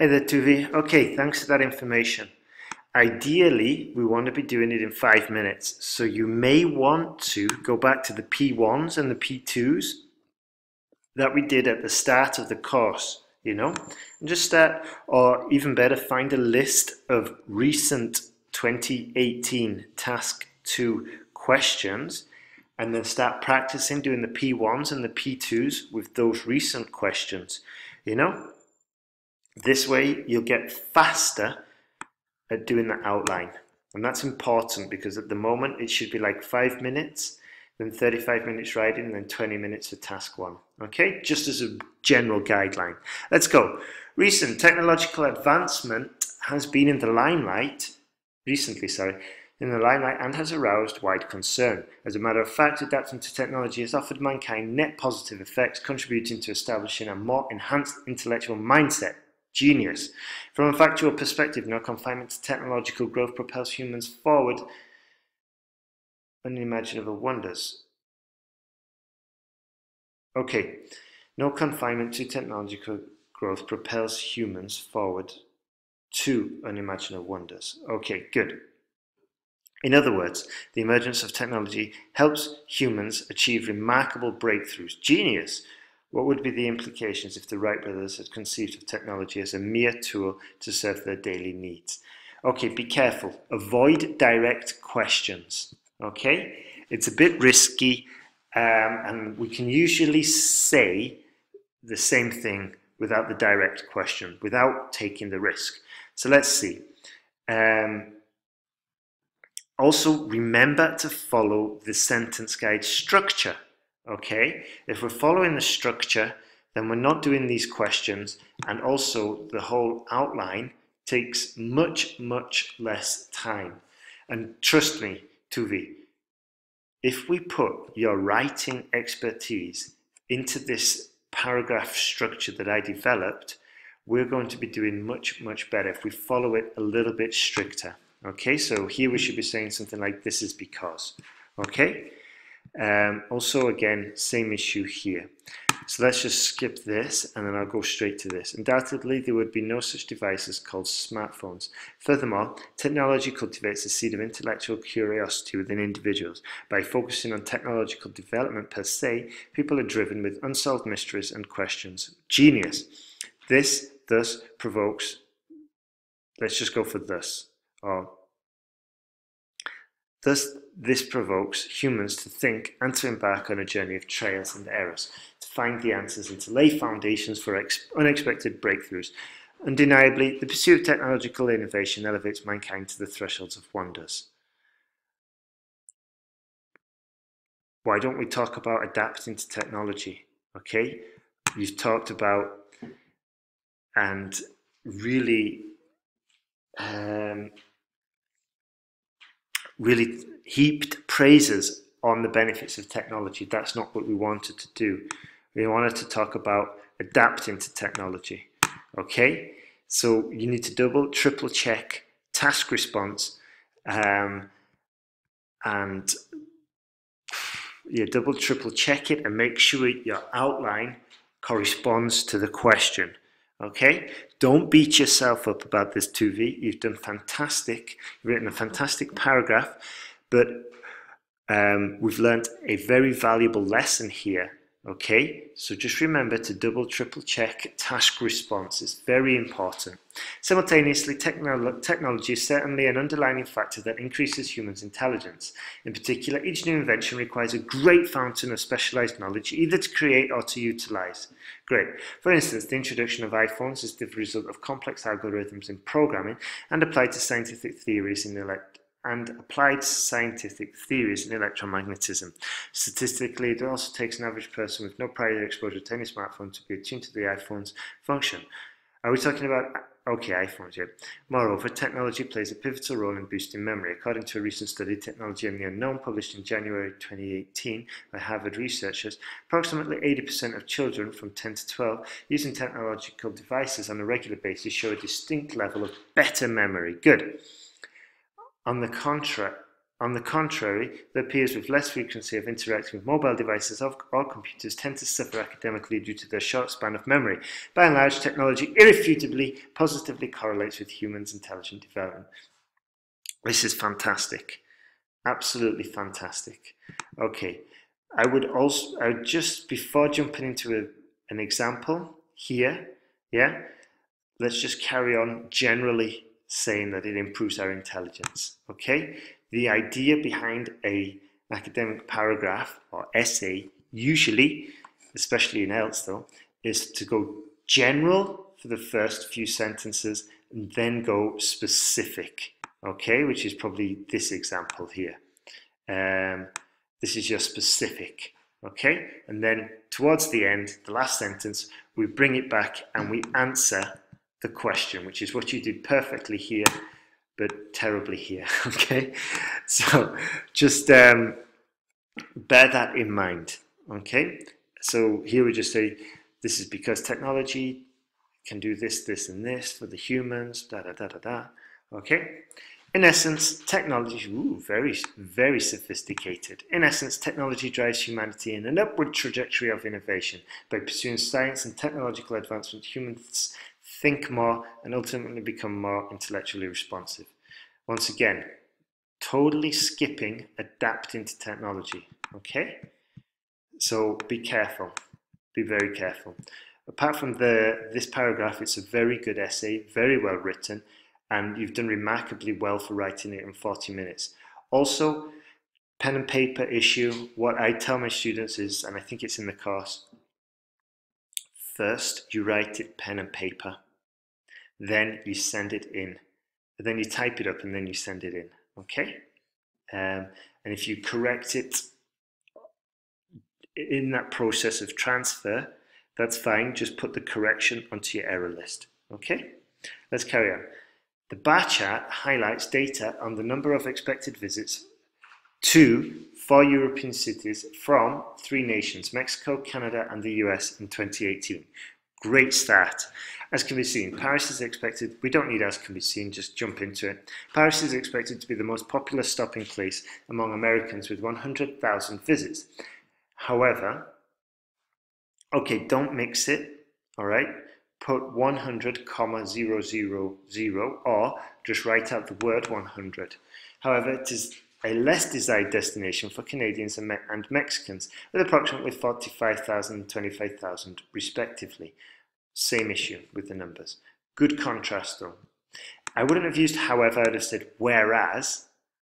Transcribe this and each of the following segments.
Hey there, Tu Vi. Okay, thanks for that information. Ideally, we want to be doing it in five minutes. So you may want to go back to the P1s and the P2s that we did at the start of the course, you know, and just start, or even better, find a list of recent 2018 task two questions and then start practicing doing the P1s and the P2s with those recent questions, you know. This way you'll get faster at doing the outline. And that's important because at the moment it should be like five minutes, then 35 minutes writing, and then 20 minutes for task one. Okay, just as a general guideline. Let's go. Recent technological advancement has been in the limelight, recently, sorry, in the limelight and has aroused wide concern. As a matter of fact, adapting to technology has offered mankind net positive effects, contributing to establishing a more enhanced intellectual mindset Genius. From a factual perspective, no confinement to technological growth propels humans forward unimaginable wonders. Okay, no confinement to technological growth propels humans forward to unimaginable wonders. Okay, good. In other words, the emergence of technology helps humans achieve remarkable breakthroughs. Genius what would be the implications if the Wright brothers had conceived of technology as a mere tool to serve their daily needs? Okay, be careful. Avoid direct questions. Okay? It's a bit risky, um, and we can usually say the same thing without the direct question, without taking the risk. So let's see. Um, also, remember to follow the sentence guide structure okay? If we're following the structure, then we're not doing these questions, and also the whole outline takes much, much less time. And trust me, Tu Vi, if we put your writing expertise into this paragraph structure that I developed, we're going to be doing much, much better if we follow it a little bit stricter. Okay, so here we should be saying something like this is because. Okay, um, also, again, same issue here. So let's just skip this and then I'll go straight to this. Undoubtedly, there would be no such devices called smartphones. Furthermore, technology cultivates a seed of intellectual curiosity within individuals. By focusing on technological development per se, people are driven with unsolved mysteries and questions. Genius. This thus provokes, let's just go for this, or Thus, this provokes humans to think and to embark on a journey of trials and errors, to find the answers and to lay foundations for unexpected breakthroughs. Undeniably, the pursuit of technological innovation elevates mankind to the thresholds of wonders. Why don't we talk about adapting to technology? Okay, you've talked about and really um, really heaped praises on the benefits of technology. That's not what we wanted to do. We wanted to talk about adapting to technology. Okay, so you need to double, triple check task response um, and yeah, double, triple check it and make sure your outline corresponds to the question. Okay, don't beat yourself up about this Tu Vi. You've done fantastic. You've written a fantastic paragraph, but um, we've learned a very valuable lesson here. Okay, so just remember to double, triple check task response. It's very important. Simultaneously, technolo technology is certainly an underlying factor that increases humans' intelligence. In particular, each new invention requires a great fountain of specialized knowledge, either to create or to utilize. Great. For instance, the introduction of iPhones is the result of complex algorithms in programming and applied to scientific theories in elect and applied scientific theories in electromagnetism. Statistically, it also takes an average person with no prior exposure to any smartphone to be attuned to the iPhone's function. Are we talking about Okay, iPhones, here? Moreover, technology plays a pivotal role in boosting memory. According to a recent study, Technology and the Unknown, published in January 2018 by Harvard researchers, approximately 80% of children from 10 to 12 using technological devices on a regular basis show a distinct level of better memory. Good. On the contrary, on the contrary, the peers with less frequency of interacting with mobile devices or computers tend to suffer academically due to their short span of memory. By and large, technology irrefutably positively correlates with humans' intelligent development. This is fantastic. Absolutely fantastic. Okay, I would also, I would just, before jumping into a, an example here, yeah, let's just carry on generally saying that it improves our intelligence, okay? The idea behind a academic paragraph or essay, usually, especially in IELTS though, is to go general for the first few sentences and then go specific, okay, which is probably this example here. Um, this is your specific, okay? And then towards the end, the last sentence, we bring it back and we answer the question, which is what you did perfectly here, but terribly here, okay? So just um, bear that in mind, okay? So here we just say, this is because technology can do this, this, and this for the humans, da, da, da, da, da, okay? In essence, technology, ooh, very, very sophisticated. In essence, technology drives humanity in an upward trajectory of innovation. By pursuing science and technological advancement, humans think more and ultimately become more intellectually responsive. Once again, totally skipping adapting to technology, okay? So be careful, be very careful. Apart from the, this paragraph, it's a very good essay, very well written, and you've done remarkably well for writing it in 40 minutes. Also, pen and paper issue, what I tell my students is, and I think it's in the course, first you write it pen and paper, then you send it in, then you type it up and then you send it in, okay? Um, and if you correct it in that process of transfer, that's fine, just put the correction onto your error list, okay? Let's carry on. The bar chart highlights data on the number of expected visits to four European cities from three nations, Mexico, Canada and the US in 2018. Great start. As can be seen, Paris is expected, we don't need as can be seen, just jump into it. Paris is expected to be the most popular stopping place among Americans with 100,000 visits. However, okay, don't mix it, all right? put 100 comma 000 or just write out the word 100. However, it is a less desired destination for Canadians and, Me and Mexicans with approximately 45,000 and 25,000 respectively. Same issue with the numbers. Good contrast though. I wouldn't have used however, I'd have said whereas,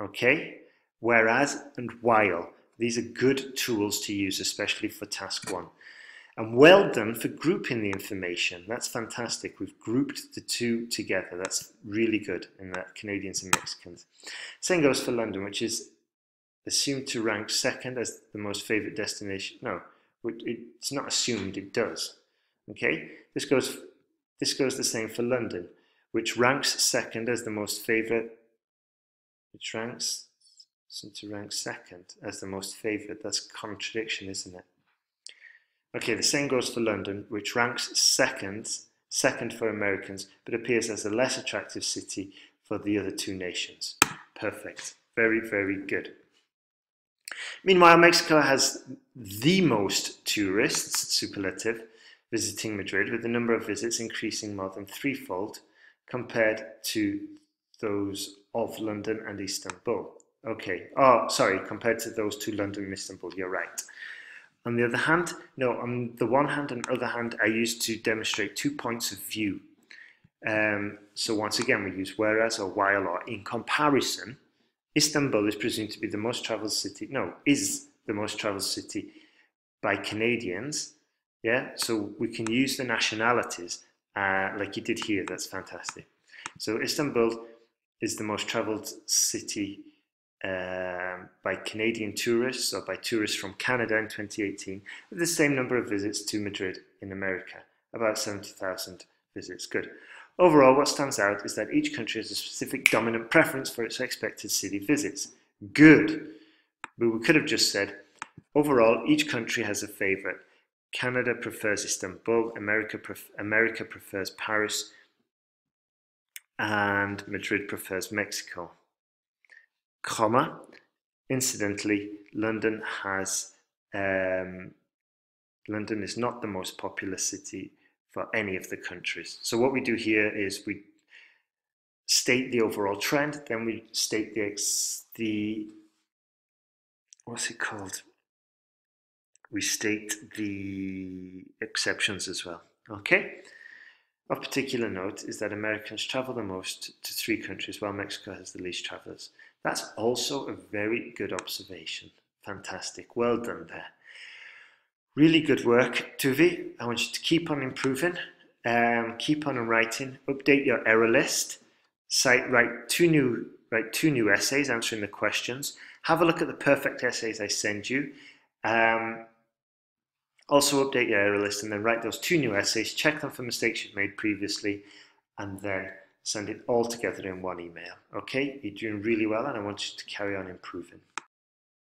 okay? Whereas and while. These are good tools to use, especially for task one. And well done for grouping the information. That's fantastic. We've grouped the two together. That's really good in that Canadians and Mexicans. Same goes for London, which is assumed to rank second as the most favorite destination. No, it's not assumed, it does. Okay, this goes, this goes the same for London, which ranks second as the most favorite, which ranks, to rank second as the most favorite. That's contradiction, isn't it? Okay, the same goes for London, which ranks second, second for Americans, but appears as a less attractive city for the other two nations. Perfect. Very, very good. Meanwhile, Mexico has the most tourists, superlative, visiting Madrid, with the number of visits increasing more than threefold compared to those of London and Istanbul. Okay, oh, sorry, compared to those to London and Istanbul, you're right. On the other hand, no, on the one hand and other hand, I used to demonstrate two points of view. Um, so once again, we use whereas or while or in comparison. Istanbul is presumed to be the most traveled city, no, is the most traveled city by Canadians. Yeah, so we can use the nationalities uh, like you did here. That's fantastic. So Istanbul is the most traveled city um, by Canadian tourists or by tourists from Canada in 2018, the same number of visits to Madrid in America, about 70,000 visits. Good. Overall, what stands out is that each country has a specific dominant preference for its expected city visits. Good. But we could have just said, overall, each country has a favorite. Canada prefers Istanbul, America, pref America prefers Paris, and Madrid prefers Mexico. Comma. Incidentally, London has um, London is not the most populous city for any of the countries. So what we do here is we state the overall trend, then we state the ex the what's it called? We state the exceptions as well. Okay. Of particular note is that Americans travel the most to three countries while Mexico has the least travelers. That's also a very good observation. Fantastic. Well done there. Really good work, Tu Vi. I want you to keep on improving, um, keep on writing, update your error list, cite, write two new write two new essays answering the questions. Have a look at the perfect essays I send you. Um, also update your error list and then write those two new essays, check them for mistakes you've made previously, and then send it all together in one email. Okay, you're doing really well and I want you to carry on improving.